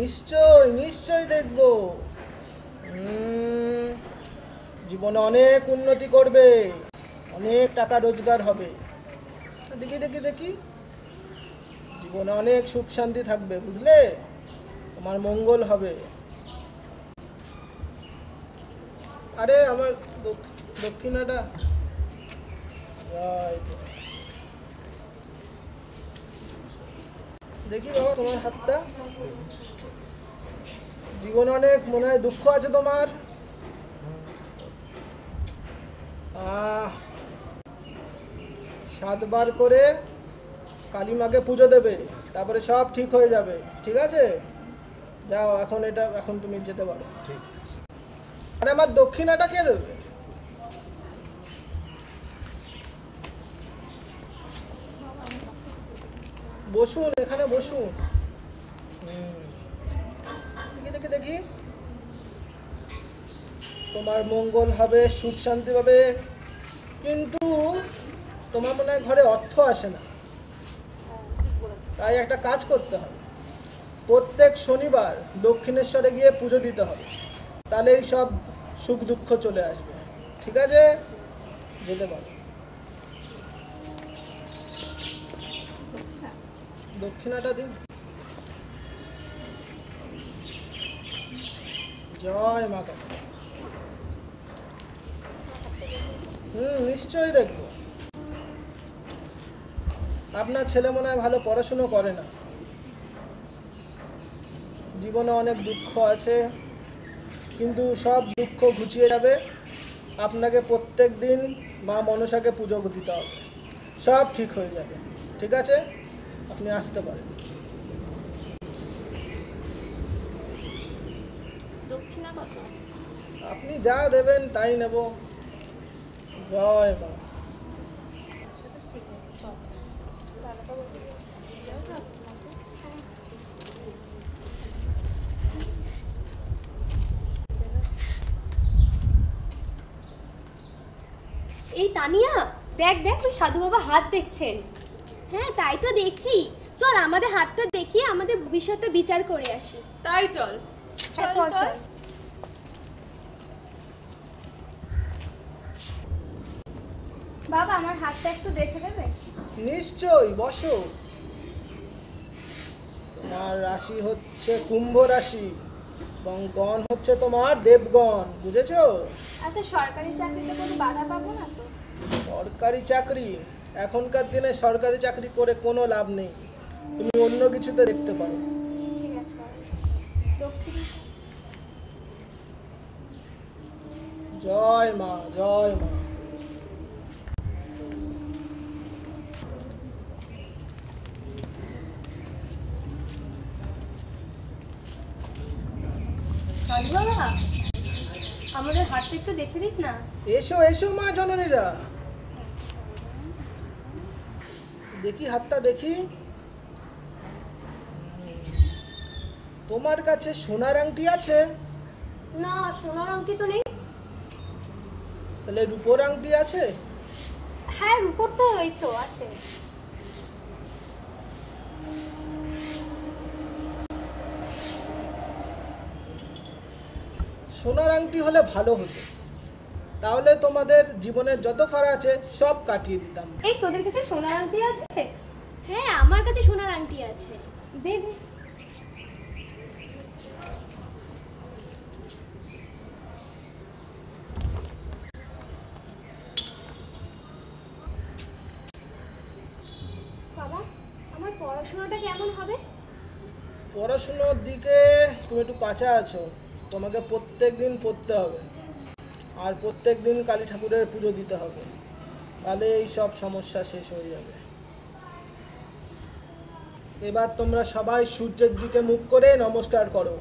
নিশ্চয় নিশ্চয় দেখব। জীবনে অনেক উন্নতি করবে, অনেক টাকা রোজগার হবে। দেখি দেখি দেখি। জীবনে অনেক সুখ শান্তি থাকবে, বুঝলে? তোমার মঙ্গল হবে। আরে, আমার দক্ষ- দক্ষিণাটা. দেখি বাবা, তোমার হাতটা। জীবনে অনেক মনে হয় দুঃখ আছে তোমার? সাতবার করে কালী মাকে পুজো দেবে তারপরে সব ঠিক হয়ে যাবে ঠিক আছে? যাও এখন এটা এখন তুমি যেতে পারো। ঠিক আরে আমার দক্ষিণাটা কে দেবে? বসুন এখানে বসুন। হুম। দেখি দেখি। তোমার মঙ্গল হবে, সুখ শান্তি পাবে। কিন্তু তোমার মনে হয় ঘরে অর্থ আসে না। তাই একটা কাজ করতে হবে। প্রত্যেক শনিবার দক্ষিণেশ্বরে গিয়ে পুজো দিতে হবে। তাহলে এই সব সুখ দুঃখ চলে আসবে। ঠিক আছে? যেতে পারো। দক্ষিণাটা দিন। জয় মা কালী। হুম, নিশ্চয়ই দেখব। আপনার ছেলে মনে হয় ভালো পড়াশুনো করে না। জীবনে অনেক দুঃখ আছে, কিন্তু সব দুঃখ ঘুচিয়ে যাবে। আপনাকে প্রত্যেক দিন মা মনসাকে পুজো দিতে হবে। সব ঠিক হয়ে যাবে। ঠিক আছে? আপনি আসতে পারেন। আপনি যা দেবেন তাই নেব। জয় মা। এই তানিয়া দেখ দেখ ওই সাধু বাবা হাত দেখছেন। হ্যাঁ তাই তো দেখছি। চল আমাদের হাতটা দেখিয়ে আমাদের ভবিষ্যতে বিচার করে আসি। তাই চল চল। চল। বাবা আমার হাতটা একটু দেখে দেবে নিশ্চয়ই বসো। তোমার রাশি হচ্ছে কুম্ভ রাশি এবং গণ হচ্ছে তোমার দেবগণ বুঝেছ? আচ্ছা সরকারি চাকরিতে কোনো বাধা পাবো না তো? সরকারি চাকরি? এখনকার দিনে সরকারি চাকরি করে কোনো লাভ নেই। তুমি অন্য কিছুতে দেখতে পারো। ঠিক আছে জয় মা জয় মা সাধু বাবা আমাদের হাতটা একটু দেখে দিস না? এসো এসো মা জননীরা। দেখি হাতটা দেখি। তোমার কাছে সোনার আংটি আছে? না সোনার আংটি তো নেই। তাহলে রূপোর আংটি আছে? হ্যাঁ রূপোর তো এই তো আছে। সোনার আংটি হলে ভালো হতো। তাহলে তোমাদের জীবনের যত ফাড়া আছে সব কাটিয়ে দিতাম। এই তোদের কাছে সোনার আংটি আছে? হ্যাঁ আমার কাছে সোনার আংটি আছে। দে দে। বাবা আমার পড়াশোনাটা কেমন হবে? পড়াশুনোর দিকে তুমি একটু কাঁচা আছো। তোমাকে প্রত্যেক দিন পড়তে হবে। আর প্রত্যেক দিন কালী ঠাকুরের পুজো দিতে হবে। তাহলে এই সব সমস্যা শেষ হয়ে যাবে। এবার তোমরা সবাই সূর্যের দিকে মুখ করে নমস্কার করো।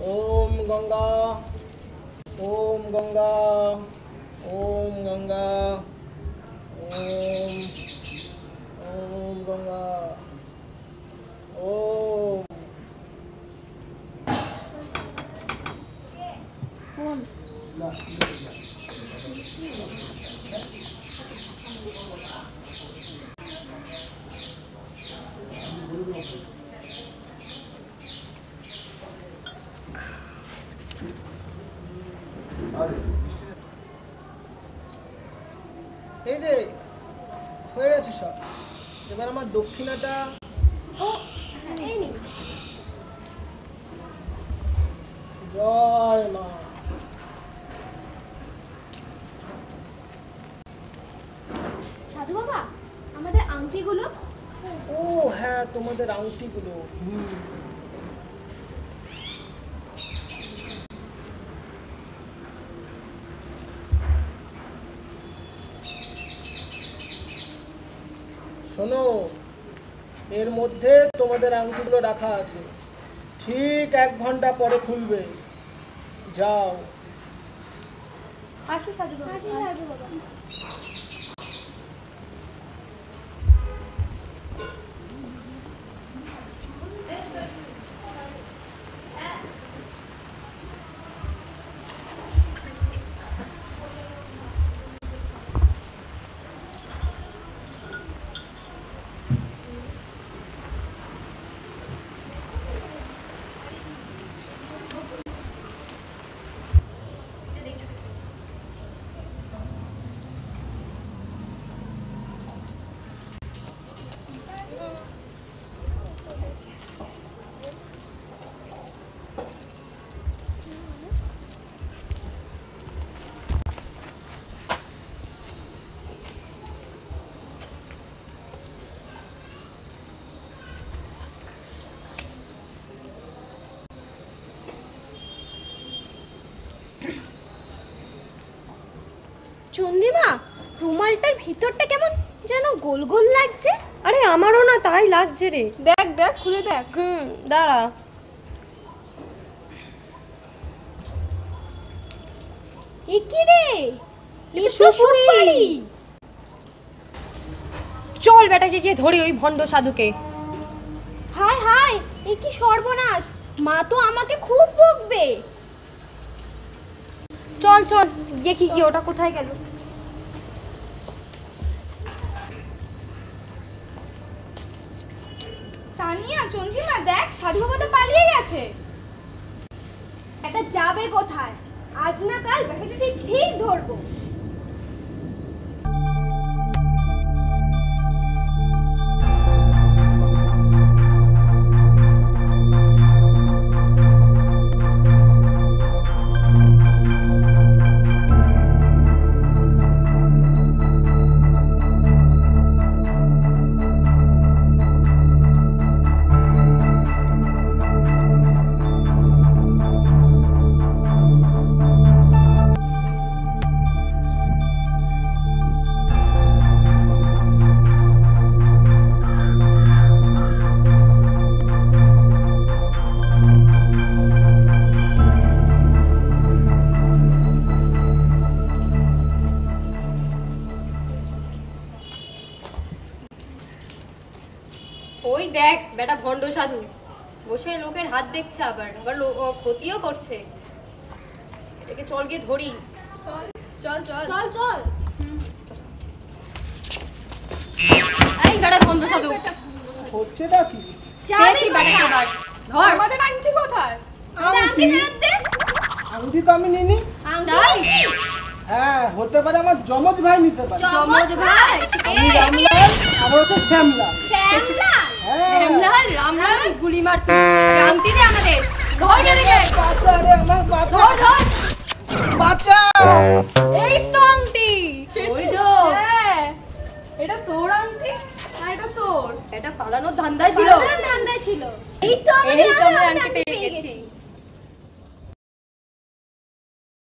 ওম গঙ্গা ওম গঙ্গা ওম গঙ্গা, ওম ওম গঙ্গা, ওম। এই যে হয়ে গেছে সব এবার আমার দক্ষিণাটা জয় মা সাধু বাবা আমাদের আংটিগুলো? ও হ্যাঁ তোমাদের আংটিগুলো। হুম। শোনো এর মধ্যে তোমাদের আংটিগুলো রাখা আছে। ঠিক এক ঘণ্টা পরে খুলবে। যাও। আসো সাধু বাবা আসি সাধু বাবা চন্দিমা রুমালটার ভিতরটা কেমন যেন গোল গোল লাগছে। আরে আমারও না তাই লাগছে রে। দেখ দেখ খুলে দেখ। হুম দাঁড়া। এ কি রে? এ সুপারি চল বেটাকে গিয়ে ধরি ওই ভণ্ড সাধুকে। হায় হায় এ কি সর্বনাশ। মা তো আমাকে খুব বকবে। চল চল দেখি কি ওটা কোথায় গেল। তানিয়া, চন্দ্রিমা, দেখ সাধু বাবা তো পালিয়ে গেছে। এটা যাবে কোথায়? আজ না কাল? ব্যাটাটা ঠিক ঠিক ধরবো। ওই দেখ বেটা ভণ্ড সাধু। বসে লোকের হাত দেখছে আবার আবার ক্ষতিও করছে। এটাকে চল গিয়ে ধরি। চল চল চল। চল চল। এই বেটা ভণ্ড সাধু। হচ্ছেটা কি? পেয়েছি বেটাকে এবার। ধর। আমাদের আংটি কোথায়? আংটি? ফেরত দে। আংটি তো আমি নিনি আংটি হ্যাঁ হতে পারে আমার জমজ ভাই নিতে পারে। জমজ ভাই? আমি রামলাল আমার হচ্ছে শ্যামলাল হ্যাঁ রামলাল গুলি মার তুই আগে দে আমাদের। ধর বেটাকে বাঁচা রে আমার বাঁচা ধর ধর। বাঁচা এই তো আংটি। ওই তো। হ্যাঁ। এটা তোর আংটি? না এটা তোর। এটা পালানোর ধান্দায় ছিল। ধান্দায় ছিল। এই তো আমরা আংটি পেয়ে গেছি।